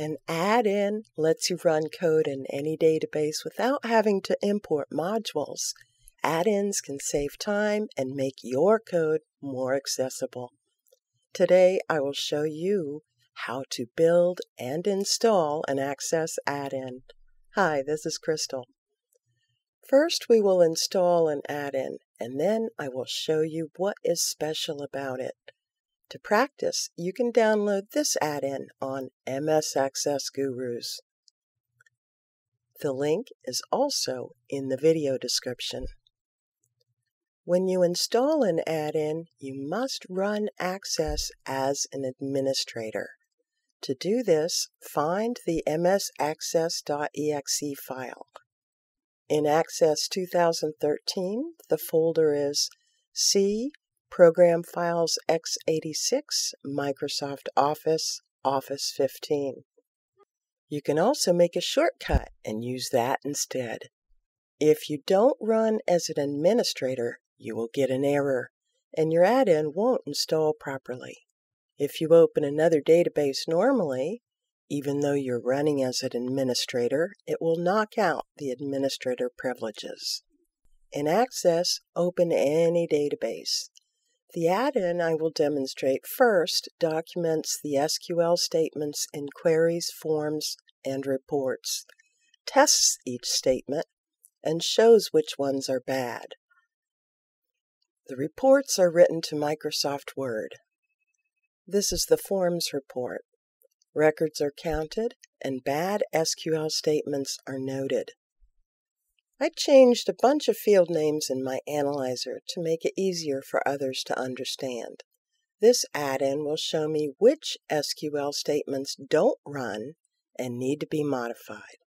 An add-in lets you run code in any database without having to import modules. Add-ins can save time and make your code more accessible. Today I will show you how to build and install an Access add-in. Hi, this is Crystal. First we will install an add-in and then I will show you what is special about it. To practice, you can download this add-in on MS Access Gurus. The link is also in the video description. When you install an add-in, you must run Access as an administrator. To do this, find the msaccess.exe file. In Access 2013, the folder is C Program Files x86 Microsoft Office Office 15. You can also make a shortcut and use that instead. If you don't run as an administrator, you will get an error, and your add-in won't install properly. If you open another database normally, even though you're running as an administrator, it will knock out the administrator privileges. In Access, open any database. The add-in I will demonstrate first documents the SQL statements in queries, forms, and reports, tests each statement, and shows which ones are bad. The reports are written to Microsoft Word. This is the Forms report. Records are counted and bad SQL statements are noted. I changed a bunch of field names in my analyzer to make it easier for others to understand. This add-in will show me which SQL statements don't run and need to be modified.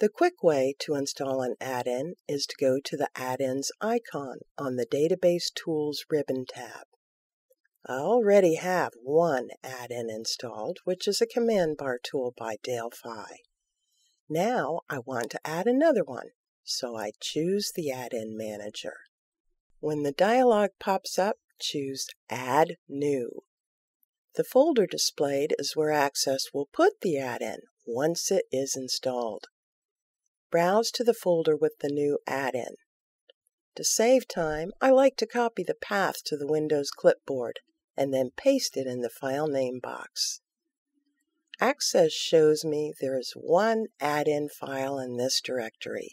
The quick way to install an add-in is to go to the add-ins icon on the Database Tools ribbon tab. I already have one add-in installed, which is a command bar tool by Delphi. Now I want to add another one, so I choose the add-in manager. When the dialog pops up, choose Add New. The folder displayed is where Access will put the add-in once it is installed. Browse to the folder with the new add-in. To save time, I like to copy the path to the Windows clipboard and then paste it in the file name box. Access shows me there is one add-in file in this directory.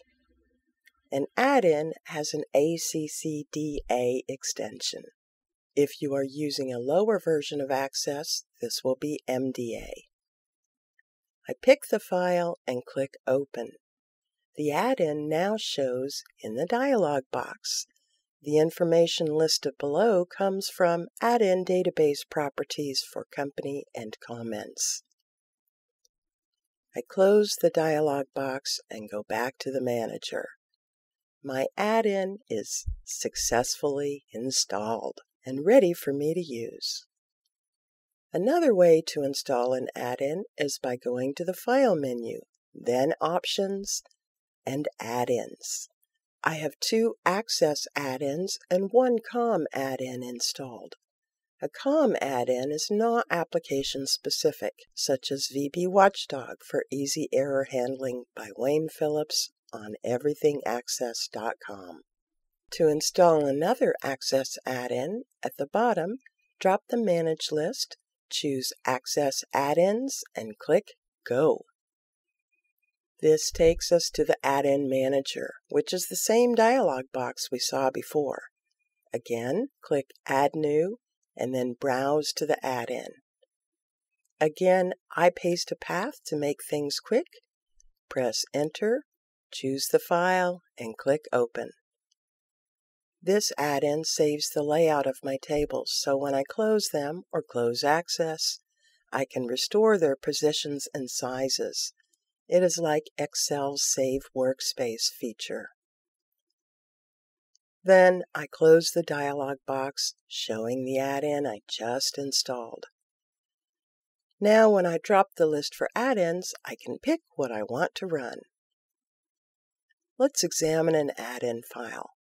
An add-in has an ACCDA extension. If you are using a lower version of Access, this will be MDA. I pick the file and click Open. The add-in now shows in the dialog box. The information listed below comes from Add-in Database Properties for Company and Comments. I close the dialog box and go back to the manager. My add-in is successfully installed and ready for me to use. Another way to install an add-in is by going to the File menu, then Options, and add-ins. I have two Access add-ins and one COM add-in installed. A COM add-in is not application specific, such as VB Watchdog for easy error handling by Wayne Phillips on everythingaccess.com. To install another Access add-in, at the bottom, drop the Manage list, choose Access Add-ins, and click Go. This takes us to the Add-in Manager, which is the same dialog box we saw before. Again, click Add New, and then browse to the add-in. Again, I paste a path to make things quick. Press Enter, choose the file, and click Open. This add-in saves the layout of my tables, so when I close them or close Access, I can restore their positions and sizes. It is like Excel's Save Workspace feature. Then I close the dialog box showing the add-in I just installed. Now when I drop the list for add-ins, I can pick what I want to run. Let's examine an add-in file.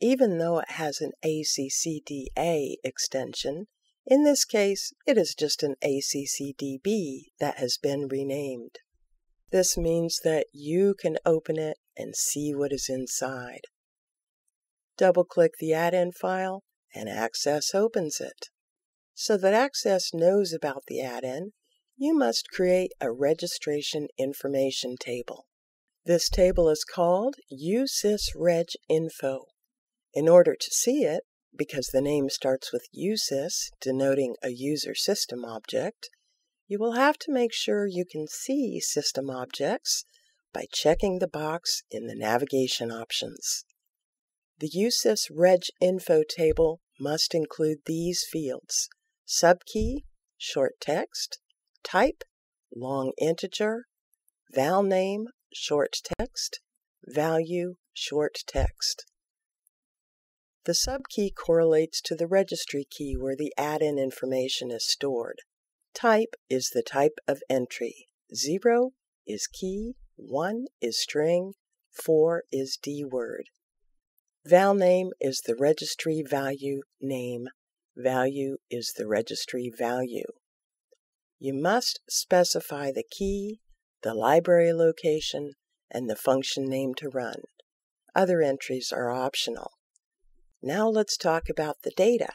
Even though it has an ACCDA extension, In this case, it is just an ACCDB that has been renamed. This means that you can open it and see what is inside. Double-click the add-in file and Access opens it. So that Access knows about the add-in, you must create a registration information table. This table is called USysRegInfo. In order to see it, because the name starts with USYS, denoting a user system object, you will have to make sure you can see system objects by checking the box in the navigation options. The USYS Reg Info table must include these fields subkey, short text, type, long integer, val name, short text, value, short text. The subkey correlates to the registry key where the add-in information is stored. Type is the type of entry. 0 is key, 1 is string, 4 is dword. Val name is the registry value name. Value is the registry value. You must specify the key, the library location, and the function name to run. Other entries are optional. Now let's talk about the data.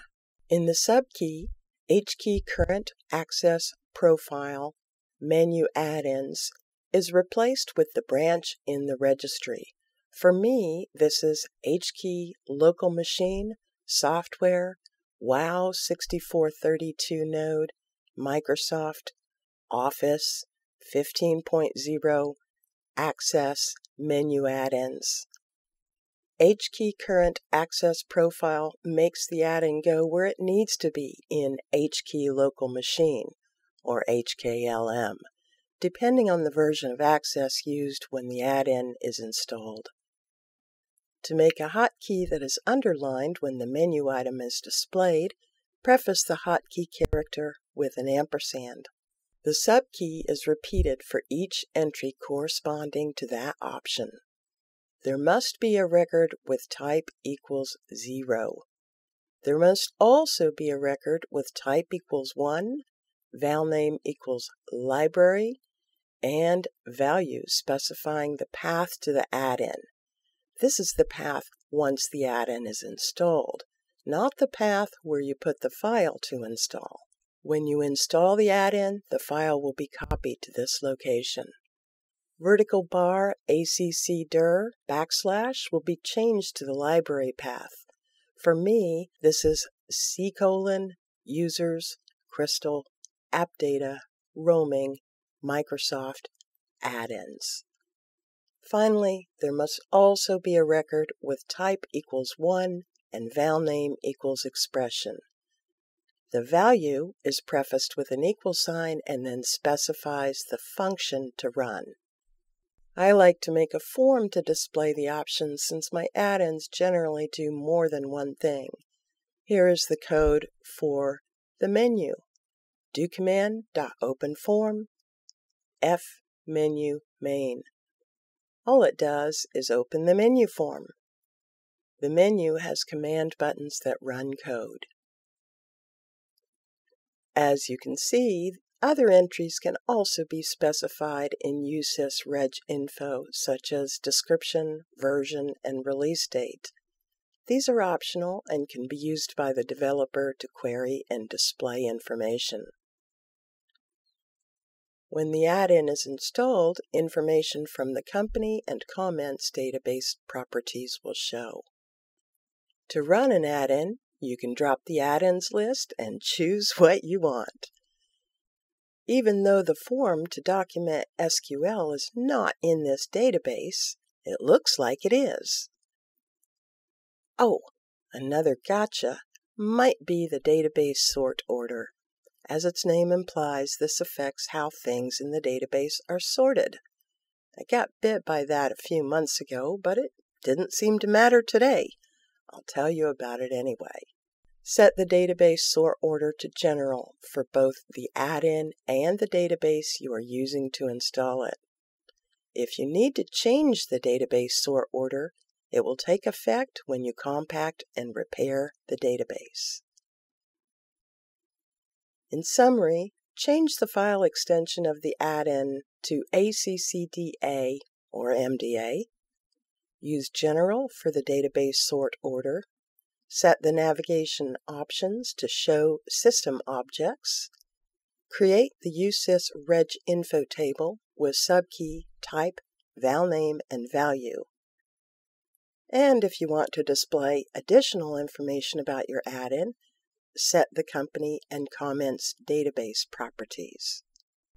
In the subkey, HKey Current Access Profile menu add-ins is replaced with the branch in the registry. For me, this is HKey Local Machine, Software, WOW 6432 node, Microsoft, Office, 15.0, Access, Menu add-ins. HKey Current Access Profile makes the add-in go where it needs to be in HKey Local Machine, or HKLM, depending on the version of Access used when the add-in is installed. To make a hotkey that is underlined when the menu item is displayed, preface the hotkey character with an ampersand. The subkey is repeated for each entry corresponding to that option. There must be a record with type equals 0. There must also be a record with type equals 1, val name equals library, and value specifying the path to the add-in. This is the path once the add-in is installed, not the path where you put the file to install. When you install the add-in, the file will be copied to this location vertical bar ACCDIR backslash will be changed to the library path. For me, this is C colon, users, crystal, app data, roaming, Microsoft, add-ins. Finally, there must also be a record with type equals 1 and val name equals expression. The value is prefaced with an equal sign and then specifies the function to run. I like to make a form to display the options since my add-ins generally do more than one thing. Here is the code for the menu. Do command.openForm F menu main. All it does is open the menu form. The menu has command buttons that run code. As you can see, other entries can also be specified in USYS Reg Info, such as description, version, and release date. These are optional and can be used by the developer to query and display information. When the add-in is installed, information from the company and comments database properties will show. To run an add-in, you can drop the add-ins list and choose what you want even though the form to document SQL is not in this database, it looks like it is. Oh, another gotcha might be the database sort order. As its name implies, this affects how things in the database are sorted. I got bit by that a few months ago, but it didn't seem to matter today. I'll tell you about it anyway. Set the database sort order to general for both the add-in and the database you are using to install it. If you need to change the database sort order, it will take effect when you compact and repair the database. In summary, change the file extension of the add-in to ACCDA or MDA. Use General for the database sort order. Set the navigation options to show system objects. Create the USYS Reg Info table with subkey, type, val name, and value. And if you want to display additional information about your add-in, set the company and comments database properties.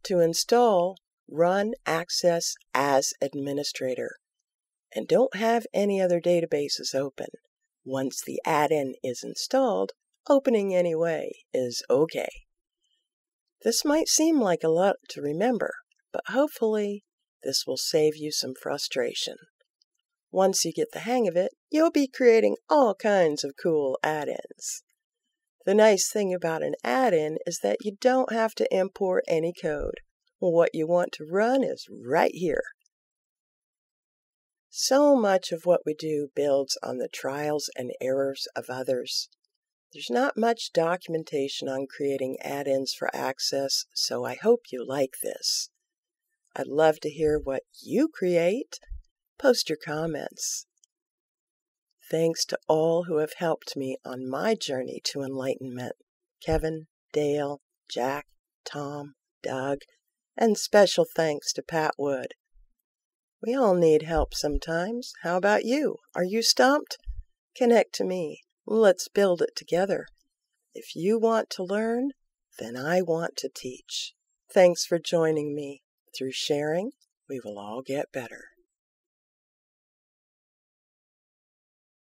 To install, run Access as administrator and don't have any other databases open. Once the add-in is installed, opening anyway is okay. This might seem like a lot to remember, but hopefully this will save you some frustration. Once you get the hang of it, you'll be creating all kinds of cool add-ins. The nice thing about an add-in is that you don't have to import any code. What you want to run is right here. So much of what we do builds on the trials and errors of others. There's not much documentation on creating add-ins for Access, so I hope you like this. I'd love to hear what you create. Post your comments. Thanks to all who have helped me on my journey to enlightenment Kevin, Dale, Jack, Tom, Doug, and special thanks to Pat Wood. We all need help sometimes. How about you? Are you stumped? Connect to me. Let's build it together. If you want to learn, then I want to teach. Thanks for joining me. Through sharing, we will all get better.